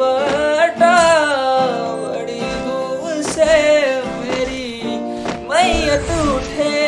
बटा बड़ी धूप से मेरी मैयत उठे।